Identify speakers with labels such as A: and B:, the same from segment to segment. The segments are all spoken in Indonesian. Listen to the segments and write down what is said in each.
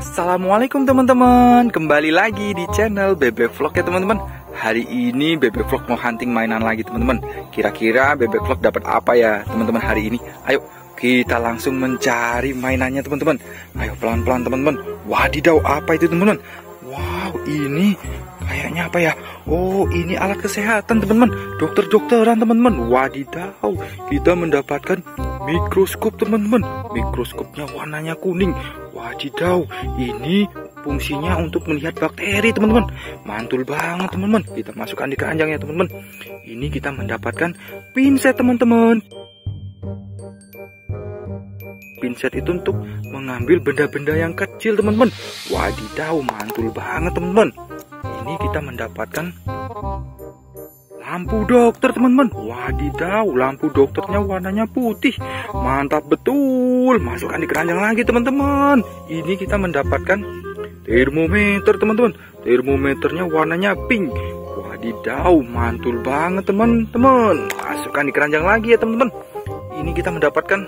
A: Assalamualaikum teman-teman. Kembali lagi di channel Bebek Vlog ya teman-teman. Hari ini Bebek Vlog mau hunting mainan lagi teman-teman. Kira-kira Bebek Vlog dapat apa ya teman-teman hari ini? Ayo kita langsung mencari mainannya teman-teman. Ayo pelan-pelan teman-teman. Wadidaw apa itu teman-teman? Wow ini kayaknya apa ya? Oh ini alat kesehatan teman-teman. Dokter-dokteran teman-teman. Wadidaw kita mendapatkan mikroskop teman-teman. Mikroskopnya warnanya kuning Wadidaw, ini fungsinya untuk melihat bakteri teman-teman. Mantul banget teman-teman. Kita masukkan di keranjang ya teman-teman. Ini kita mendapatkan pinset teman-teman. Pinset itu untuk mengambil benda-benda yang kecil teman-teman. Wadidaw, mantul banget teman-teman. Ini kita mendapatkan Lampu dokter teman-teman. Wadidaw lampu dokternya warnanya putih. Mantap betul. Masukkan di keranjang lagi teman-teman. Ini kita mendapatkan termometer teman-teman. Termometernya warnanya pink. Wadidaw mantul banget teman-teman. Masukkan di keranjang lagi ya teman-teman. Ini kita mendapatkan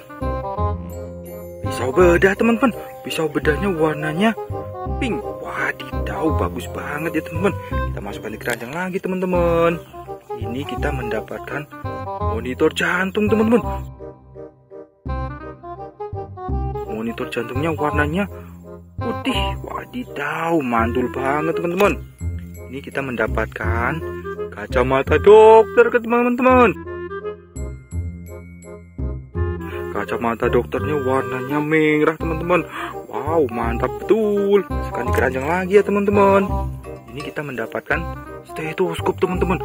A: Pisau bedah teman-teman. Pisau bedahnya warnanya pink. Wadidaw bagus banget ya teman-teman. Kita masukkan di keranjang lagi teman-teman ini kita mendapatkan monitor jantung teman-teman. Monitor jantungnya warnanya putih. Wadidaw mantul banget teman-teman. Ini kita mendapatkan kacamata dokter ke teman-teman kacamata dokternya warnanya merah teman-teman. Wow mantap betul. Di keranjang lagi ya teman-teman. Ini kita mendapatkan stetoskop teman-teman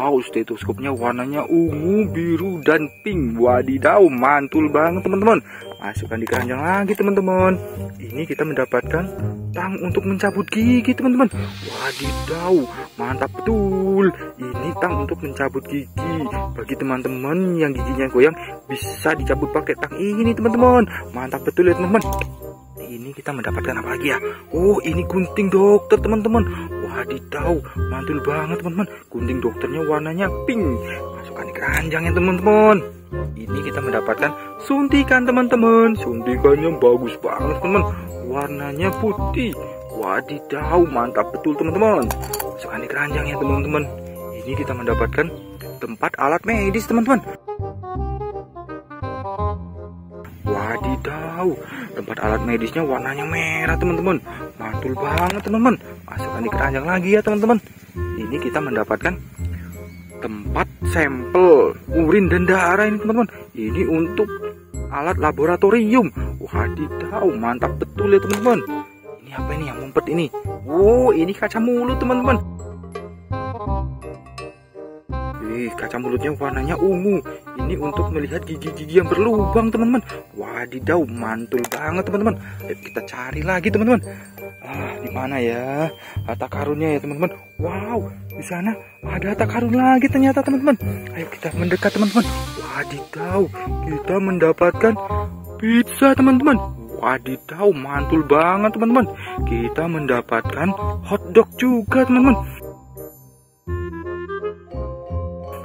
A: Wow, stetoskopnya warnanya ungu, biru, dan pink. Wadidaw, mantul banget teman-teman. Masukkan di keranjang lagi teman-teman. Ini kita mendapatkan tang untuk mencabut gigi teman-teman. Wadidaw, mantap betul. Ini tang untuk mencabut gigi. Bagi teman-teman yang giginya goyang, bisa dicabut pakai tang ini teman-teman. Mantap betul ya teman-teman ini kita mendapatkan apa lagi ya? Oh, ini gunting dokter, teman-teman. Wadidaw, mantul banget, teman-teman. Gunting dokternya warnanya pink. Masukkan di keranjang ya, teman-teman. Ini kita mendapatkan suntikan, teman-teman. Suntikannya bagus banget, teman. Warnanya putih. Wadidaw, mantap betul, teman-teman. Masukkan di keranjang ya, teman-teman. Ini kita mendapatkan tempat alat medis, teman-teman. Wadidaw, tempat alat medisnya warnanya merah teman-teman. Mantul banget teman-teman. Masukkan di keranjang lagi ya teman-teman. Ini kita mendapatkan tempat sampel urin dan darah ini teman-teman. Ini untuk alat laboratorium. Wadidaw, mantap betul ya teman-teman. Ini apa ini yang ngumpet ini? Wow, ini kaca mulut teman-teman. Wih, kaca mulutnya warnanya ungu. Ini untuk melihat gigi-gigi yang berlubang, teman-teman. Wadidaw, mantul banget, teman-teman. Kita cari lagi, teman-teman. Ah, di mana ya? Harta karunnya ya, teman-teman. Wow, di sana ada harta karun lagi ternyata, teman-teman. Ayo kita mendekat, teman-teman. Wadidaw, kita mendapatkan pizza, teman-teman. Wadidaw, mantul banget, teman-teman. Kita mendapatkan hotdog juga, teman-teman.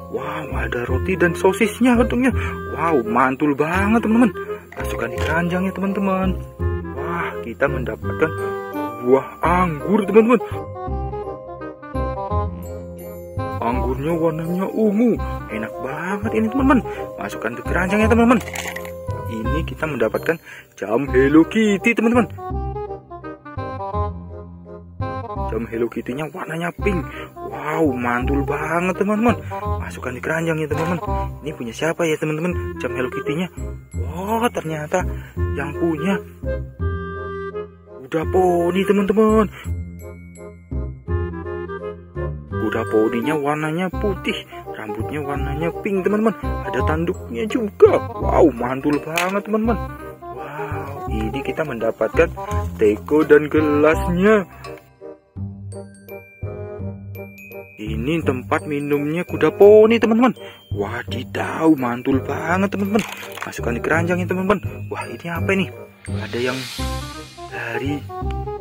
A: Wow, ada roti dan sosisnya untungnya. Wow, mantul banget teman-teman. Masukkan di keranjang ya teman-teman. Wah, kita mendapatkan buah anggur teman-teman. Anggurnya warnanya ungu. Enak banget ini teman-teman. Masukkan ke keranjang ya teman-teman. Ini kita mendapatkan jam Hello Kitty teman-teman. Jam Hello Kitty-nya warnanya pink. Wow, mantul banget teman-teman. Masukkan di keranjang ya teman-teman. Ini punya siapa ya teman-teman? Jam Hello Kitty-nya. Wow, ternyata yang punya udah poni teman-teman. Udah poninya warnanya putih, rambutnya warnanya pink teman-teman. Ada tanduknya juga. Wow, mantul banget teman-teman. Wow, ini kita mendapatkan teko dan gelasnya. Ini tempat minumnya kuda poni teman-teman. Wadidaw mantul banget teman-teman. Masukkan di keranjang ya teman-teman. Wah ini apa ini? Ada yang dari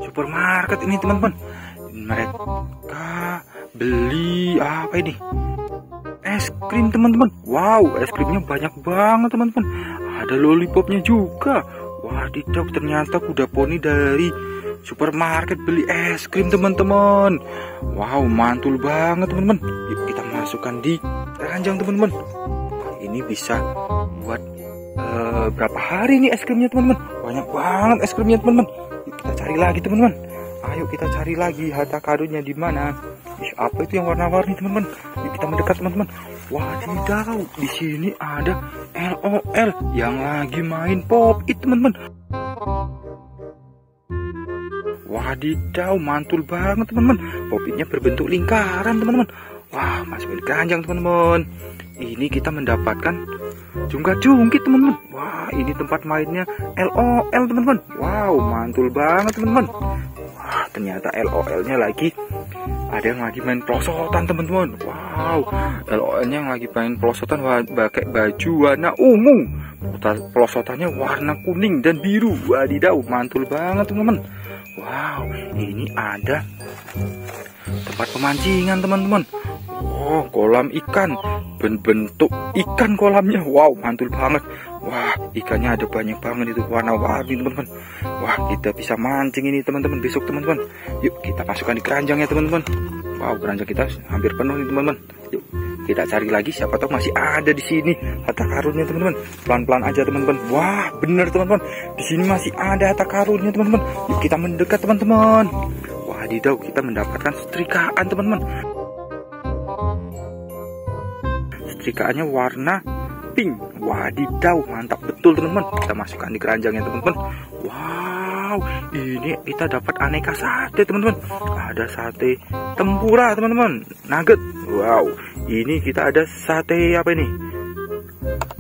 A: supermarket ini teman-teman. Mereka beli apa ini? Es krim teman-teman. Wow es krimnya banyak banget teman-teman. Ada lollipopnya juga. Wadidaw, ternyata kuda poni dari supermarket beli es krim teman-teman. Wow, mantul banget teman-teman. Yuk kita masukkan di keranjang teman-teman. Ini bisa buat uh, berapa hari nih es krimnya teman-teman? Banyak banget es krimnya teman-teman. Kita cari lagi teman-teman. Ayo kita cari lagi harta karunnya di mana. Ih, apa itu yang warna-warni teman-teman? Kita mendekat teman-teman. Wadidaw, di sini ada LOL yang lagi main pop it teman-teman. Wadidaw, mantul banget teman-teman. Popitnya berbentuk lingkaran teman-teman. Wah, masukin keranjang teman-teman. Ini kita mendapatkan jungkat jungkit teman-teman. Wah, ini tempat mainnya LOL teman-teman. Wow, mantul banget teman-teman. Wah, ternyata LOL-nya lagi ada yang lagi main pelosotan teman-teman. Wow, LOL-nya yang lagi main pelosotan pakai baju warna ungu. Pelosotannya warna kuning dan biru. Wadidaw, mantul banget teman-teman. Wow, ini ada tempat pemancingan teman-teman. Oh, kolam ikan berbentuk ikan kolamnya. Wow, mantul banget. Wah, ikannya ada banyak banget itu warna-warni teman-teman. Wah, kita bisa mancing ini teman-teman besok teman-teman. Yuk kita masukkan di keranjang ya teman-teman. Wow, keranjang kita hampir penuh nih teman-teman. Yuk kita cari lagi siapa tahu masih ada di sini. Harta karunnya teman-teman. Pelan-pelan aja teman-teman. Wah bener teman-teman. Di sini masih ada harta karunnya teman-teman. Kita mendekat teman-teman. Wah didau kita mendapatkan setrikaan teman-teman. Setrikaannya warna pink. Wadidaw mantap betul teman-teman. Kita masukkan di keranjangnya teman-teman. Wow ini kita dapat aneka sate teman-teman. Ada sate tempura teman-teman. Nugget. Wow ini kita ada sate apa ini?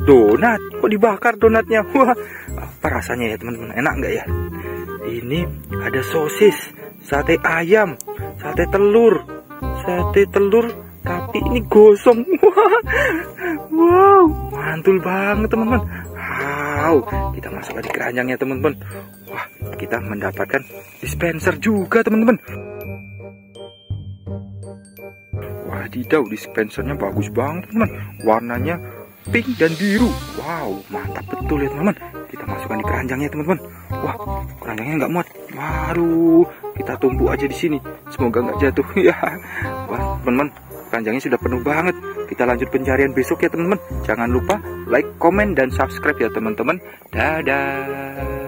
A: Donat. Kok dibakar donatnya? Wah apa rasanya ya teman-teman? Enak nggak ya? Ini ada sosis sate ayam sate telur sate telur tapi ini gosong. Wah wow mantul banget teman-teman. Wow kita masuk di keranjangnya teman-teman. Wah kita mendapatkan dispenser juga teman-teman Wadidaw, dispensernya bagus banget teman. Warnanya pink dan biru. Wow, mantap betul ya teman-teman. Kita masukkan di keranjangnya teman-teman. Wah, keranjangnya nggak muat. Waduh, kita tumpuk aja di sini. Semoga nggak jatuh ya. Wah, teman-teman, keranjangnya sudah penuh banget. Kita lanjut pencarian besok ya teman-teman. Jangan lupa like, komen, dan subscribe ya teman-teman. Dadah.